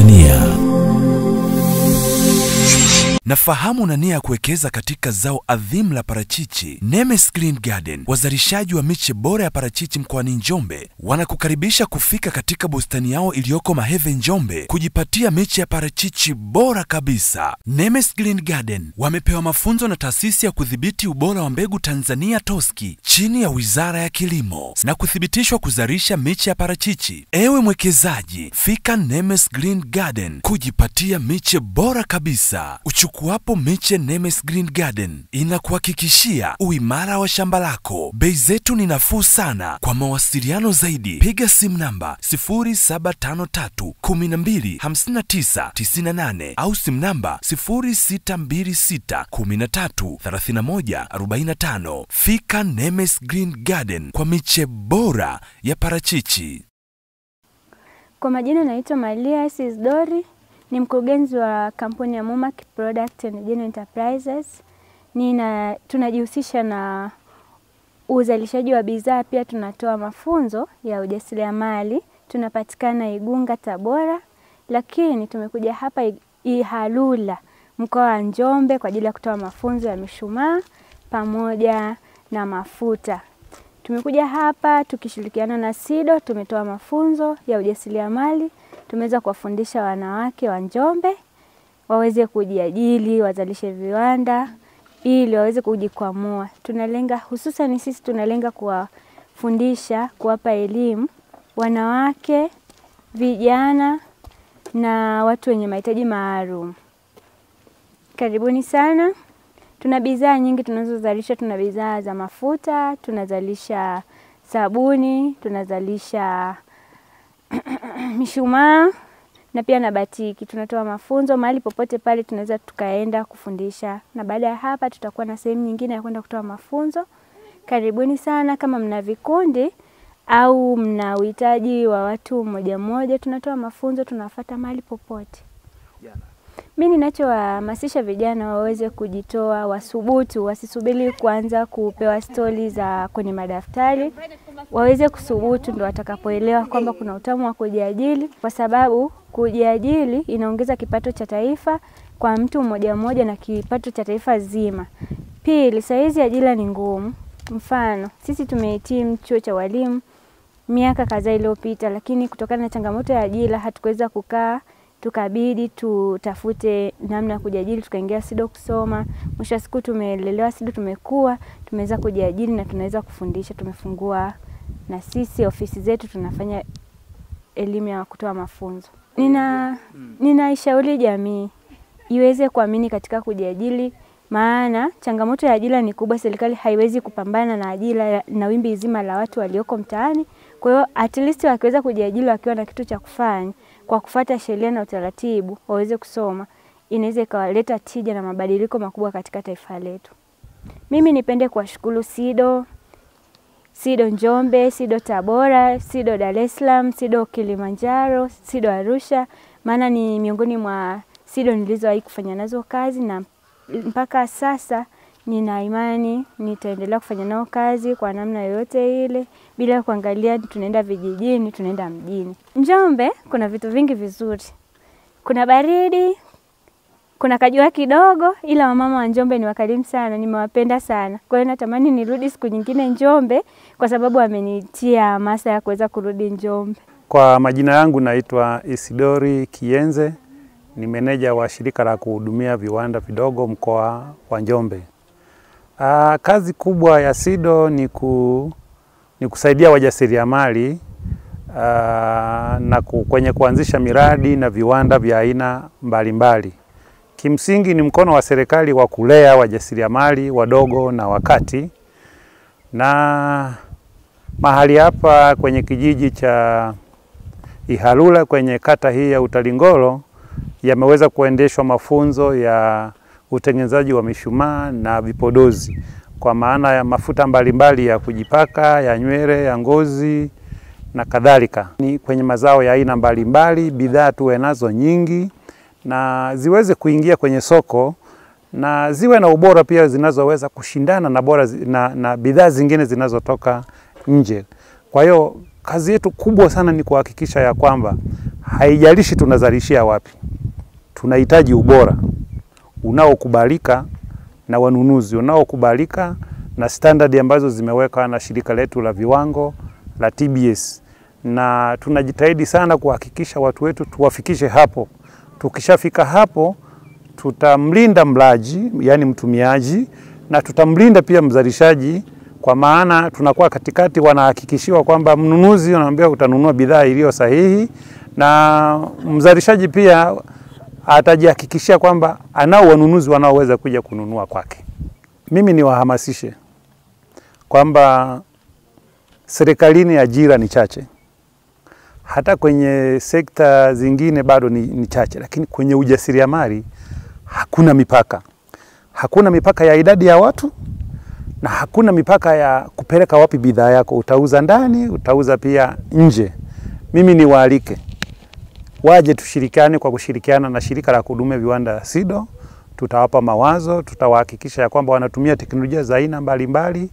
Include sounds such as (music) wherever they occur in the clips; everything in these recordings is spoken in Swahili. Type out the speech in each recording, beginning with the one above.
Tanzania. Nafahamu una nia ya kuwekeza katika zao adhimu la parachichi. Nemes Green Garden, wazalishaji wa miche bora ya parachichi mkoani Njombe, wanakukaribisha kufika katika bustani yao iliyoko Maheve, Njombe, kujipatia miche ya parachichi bora kabisa. Nemes Green Garden wamepewa mafunzo na taasisi ya kudhibiti ubora wa mbegu Tanzania TOSCI chini ya Wizara ya Kilimo na kuthibitishwa kuzalisha miche ya parachichi. Ewe mwekezaji, fika Nemes Green Garden kujipatia miche bora kabisa. Uchukuapo miche Nemes Green Garden inakuhakikishia uimara wa shamba lako. Bei zetu ni nafuu sana. Kwa mawasiliano zaidi, piga simu namba 0753 12 59 98 au simu namba 0626 13 31 45. Fika Nemes Green Garden kwa miche bora ya parachichi. Kwa majina naitwa Malia Isidori, ni mkurugenzi wa kampuni ya Mumac Product and General Enterprises. Nina tunajihusisha na uzalishaji wa bidhaa, pia tunatoa mafunzo ya ujasiriamali. Tunapatikana Igunga, Tabora, lakini tumekuja hapa Ihalula mkoa wa Njombe kwa ajili ya kutoa mafunzo ya mishumaa pamoja na mafuta. Tumekuja hapa tukishirikiana na SIDO, tumetoa mafunzo ya ujasiriamali. Tumeweza kuwafundisha wanawake wa Njombe waweze kujiajili, wazalishe viwanda ili waweze kujikwamua. Tunalenga hususan, sisi tunalenga kuwafundisha, kuwapa elimu wanawake, vijana na watu wenye mahitaji maalum. Karibuni sana. Tuna bidhaa nyingi tunazozalisha. Tuna bidhaa za mafuta, tunazalisha sabuni, tunazalisha (clears throat) mishumaa na pia na batiki. Tunatoa mafunzo mahali popote pale tunaweza tukaenda kufundisha, na baada ya hapa tutakuwa na sehemu nyingine ya kwenda kutoa mafunzo. Karibuni sana. Kama mna vikundi au mna uhitaji wa watu mmoja mmoja, tunatoa mafunzo, tunawafata mahali popote. Mi ninachowahamasisha vijana waweze kujitoa, wasubutu, wasisubiri kuanza kupewa stori za kwenye madaftari, waweze kusubutu, ndo watakapoelewa kwamba kuna utamu wa kujiajili, kwa sababu kujiajili inaongeza kipato cha taifa kwa mtu mmoja mmoja na kipato cha taifa zima. Pili, sahizi ajira ni ngumu. Mfano, sisi tumehitimu chuo cha walimu miaka kadhaa iliyopita, lakini kutokana na changamoto ya ajira hatukuweza kukaa tukabidi tutafute namna ya kujiajiri, tukaingia SIDO kusoma. Mwisho wa siku tumeelelewa SIDO, tumekuwa tumeweza kujiajiri na tunaweza kufundisha. Tumefungua na sisi ofisi zetu, tunafanya elimu ya kutoa mafunzo. Nina ninaishauri jamii iweze kuamini katika kujiajili maana changamoto ya ajira ni kubwa. Serikali haiwezi kupambana na ajira na wimbi zima la watu walioko mtaani. Kwa hiyo at least wakiweza kujiajili wakiwa na kitu cha kufanya kwa kufuata sheria na utaratibu, waweze kusoma, inaweza ikawaleta tija na mabadiliko makubwa katika taifa letu. Mimi nipende kuwashukuru SIDO, SIDO Njombe, SIDO Tabora, SIDO Dar es Salaam, SIDO Kilimanjaro, SIDO Arusha, maana ni miongoni mwa SIDO nilizowahi kufanya nazo kazi na mpaka sasa nina imani nitaendelea kufanya nao kazi kwa namna yoyote ile, bila kuangalia tunaenda vijijini, tunaenda mjini. Njombe kuna vitu vingi vizuri, kuna baridi, kuna kajua kidogo, ila wamama wa Njombe ni wakarimu sana, nimewapenda sana. Kwa hiyo natamani nirudi siku nyingine Njombe, kwa sababu amenitia hamasa ya kuweza kurudi Njombe. Kwa majina yangu naitwa Isidori Kienze, ni meneja wa shirika la kuhudumia viwanda vidogo mkoa wa Njombe. Aa, kazi kubwa ya SIDO ni, ku, ni kusaidia wajasiriamali na ku, kwenye kuanzisha miradi na viwanda vya aina mbalimbali. Kimsingi ni mkono wa serikali wa kulea wajasiriamali wadogo na wakati, na mahali hapa kwenye kijiji cha Ihalula kwenye kata hii ya Utalingolo yameweza kuendeshwa mafunzo ya utengenezaji wa mishumaa na vipodozi. Kwa maana ya mafuta mbalimbali ya kujipaka, ya nywele, ya ngozi na kadhalika. Ni kwenye mazao ya aina mbalimbali, bidhaa tuwe nazo nyingi na ziweze kuingia kwenye soko na ziwe na ubora pia zinazoweza kushindana na bora na, na bidhaa zingine zinazotoka nje. Kwa hiyo kazi yetu kubwa sana ni kuhakikisha ya kwamba haijalishi tunazalishia wapi, tunahitaji ubora unaokubalika na wanunuzi, unaokubalika na standard ambazo zimewekwa na shirika letu la viwango la TBS, na tunajitahidi sana kuhakikisha watu wetu tuwafikishe hapo. Tukishafika hapo, tutamlinda mlaji, yani mtumiaji, na tutamlinda pia mzalishaji, kwa maana tunakuwa katikati, wanahakikishiwa kwamba mnunuzi anaambia utanunua bidhaa iliyo sahihi, na mzalishaji pia atajihakikishia kwamba anao wanunuzi wanaoweza kuja kununua kwake. Mimi niwahamasishe kwamba serikalini ajira ni chache, hata kwenye sekta zingine bado ni, ni chache, lakini kwenye ujasiriamali hakuna mipaka. Hakuna mipaka ya idadi ya watu na hakuna mipaka ya kupeleka wapi bidhaa yako. Utauza ndani, utauza pia nje. Mimi niwaalike waje tushirikiane kwa kushirikiana na shirika la kuhudumia viwanda SIDO. Tutawapa mawazo, tutawahakikisha ya kwamba wanatumia teknolojia za aina mbalimbali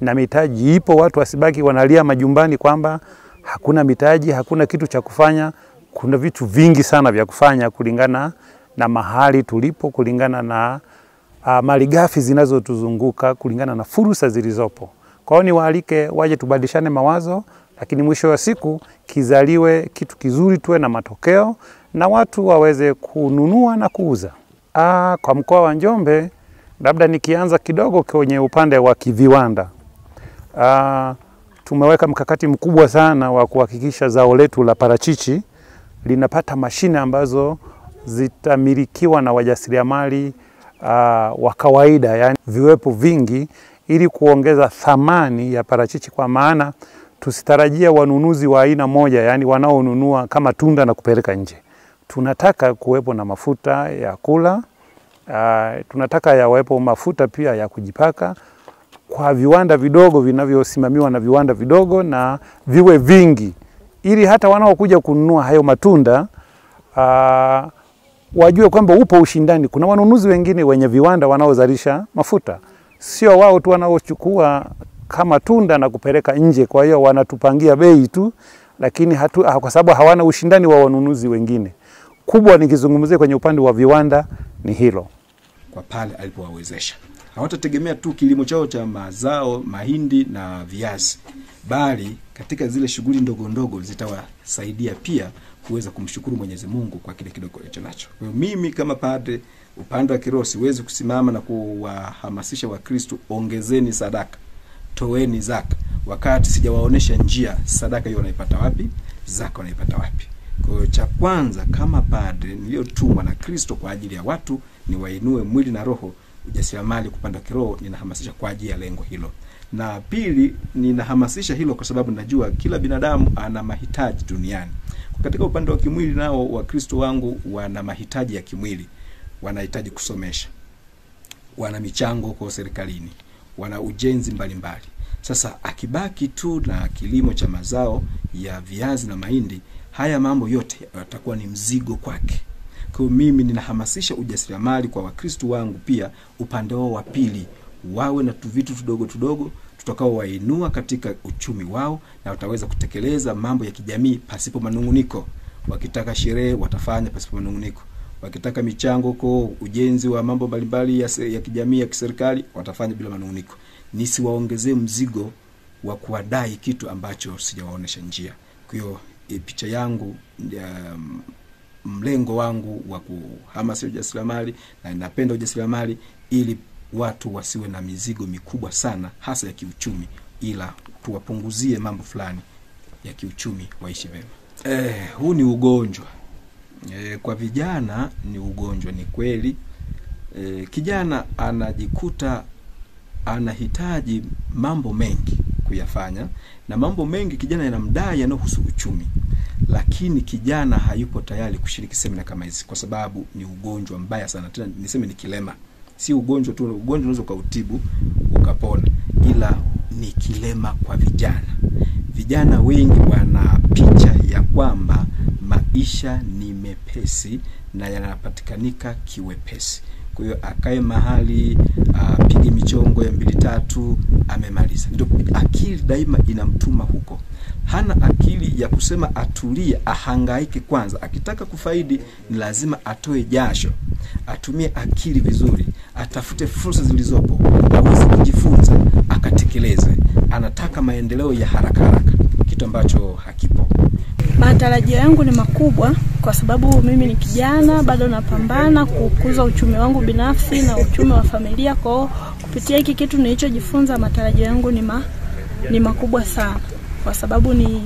na mitaji ipo, watu wasibaki wanalia majumbani kwamba hakuna mitaji, hakuna kitu cha kufanya. Kuna vitu vingi sana vya kufanya kulingana na mahali tulipo, kulingana na uh, malighafi zinazotuzunguka, kulingana na fursa zilizopo. Kwa hiyo niwaalike waje tubadilishane mawazo, lakini mwisho wa siku kizaliwe kitu kizuri, tuwe na matokeo na watu waweze kununua na kuuza. Aa, kwa mkoa wa Njombe, labda nikianza kidogo kwenye upande wa kiviwanda. Ah, tumeweka mkakati mkubwa sana wa kuhakikisha zao letu la parachichi linapata mashine ambazo zitamilikiwa na wajasiriamali uh, wa kawaida, yani viwepo vingi, ili kuongeza thamani ya parachichi, kwa maana tusitarajia wanunuzi wa aina moja, yani wanaonunua kama tunda na kupeleka nje. Tunataka kuwepo na mafuta ya kula uh, tunataka yawepo mafuta pia ya kujipaka kwa viwanda vidogo vinavyosimamiwa na viwanda vidogo na viwe vingi, ili hata wanaokuja kununua hayo matunda uh, wajue kwamba upo ushindani. Kuna wanunuzi wengine wenye viwanda wanaozalisha mafuta, sio wao tu wanaochukua kama tunda na kupeleka nje. Kwa hiyo wanatupangia bei tu, lakini hatu, kwa sababu hawana ushindani wa wanunuzi wengine. Kubwa nikizungumzia kwenye upande wa viwanda ni hilo, kwa pale alipowawezesha hawatategemea tu kilimo chao cha mazao mahindi na viazi, bali katika zile shughuli ndogo ndogo zitawasaidia pia kuweza kumshukuru Mwenyezi Mungu kwa kile kidogo alicho nacho. Kwa mimi kama padre upande wa kiroho siwezi kusimama na kuwahamasisha Wakristo, ongezeni sadaka, toeni zaka, wakati sijawaonesha njia sadaka hiyo wanaipata wapi, zaka wanaipata wapi. Kwa hiyo cha kwanza kama padre niliyotumwa na Kristo kwa ajili ya watu ni wainue mwili na roho ujasiriamali kupanda kiroho, ninahamasisha kwa ajili ya lengo hilo. Na pili, ninahamasisha hilo kwa sababu najua kila binadamu ana mahitaji duniani. Katika upande wa kimwili, nao Wakristo wangu wana mahitaji ya kimwili, wanahitaji kusomesha, wana michango kwa serikalini, wana ujenzi mbalimbali mbali. Sasa akibaki tu na kilimo cha mazao ya viazi na mahindi, haya mambo yote yatakuwa ni mzigo kwake. Kwa mimi ninahamasisha ujasiriamali kwa wakristu wangu pia upande wao wa pili, wawe na tu vitu tudogo tudogo tutakao wainua katika uchumi wao na wataweza kutekeleza mambo ya kijamii pasipo manunguniko. Wakitaka sherehe watafanya pasipo manunguniko, wakitaka michango kwa ujenzi wa mambo mbalimbali ya, ya kijamii ya kiserikali watafanya bila manunguniko. Nisiwaongezee mzigo wa kuwadai kitu ambacho sijawaonesha njia. Kwa hiyo e, picha yangu ya, mlengo wangu wa kuhamasisha ujasiriamali na ninapenda ujasiriamali ili watu wasiwe na mizigo mikubwa sana hasa ya kiuchumi, ila tuwapunguzie mambo fulani ya kiuchumi, waishi vema. Eh, huu ni ugonjwa. Eh, kwa vijana ni ugonjwa, ni kweli. Eh, kijana anajikuta anahitaji mambo mengi kuyafanya na mambo mengi kijana yanamdai yanayohusu uchumi, lakini kijana hayupo tayari kushiriki semina kama hizi kwa sababu ni ugonjwa mbaya sana, tena niseme ni kilema. Si ugonjwa tu, ugonjwa unaweza ukautibu ukapona, ila ni kilema kwa vijana. Vijana wengi wana picha ya kwamba maisha ni mepesi na yanapatikanika kiwepesi kwa hiyo akae mahali apige michongo ya mbili tatu, amemaliza. Ndio akili daima inamtuma huko, hana akili ya kusema atulie, ahangaike kwanza. Akitaka kufaidi, ni lazima atoe jasho, atumie akili vizuri, atafute fursa zilizopo, aweze kujifunza, akatekeleze. Anataka maendeleo ya haraka haraka, kitu ambacho hakipo. Matarajio yangu ni makubwa kwa sababu mimi ni kijana bado napambana kukuza uchumi wangu binafsi na uchumi wa familia. Kwa hiyo kupitia hiki kitu nilichojifunza, matarajio yangu ni, ma, ni makubwa sana, kwa sababu ni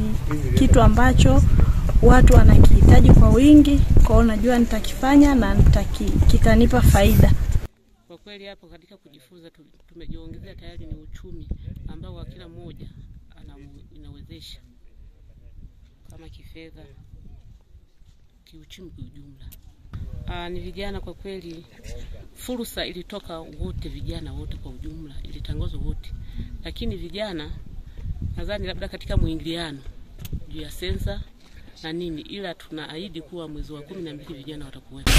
kitu ambacho watu wanakihitaji kwa wingi. Kwa hiyo najua nitakifanya na nitaki, kitanipa faida. Kwa kweli hapo katika kujifunza tumejiongezea tayari ni uchumi ambao wa kila mmoja inawezesha kama kifedha, kiuchumi kwa ujumla. Aa, ni vijana kwa kweli, fursa ilitoka wote, vijana wote kwa ujumla, ilitangazwa wote, lakini vijana nadhani labda katika mwingiliano juu ya sensa na nini, ila tunaahidi kuwa mwezi wa kumi na mbili vijana watakuwepo.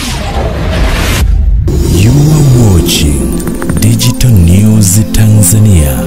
You are watching Digital News Tanzania.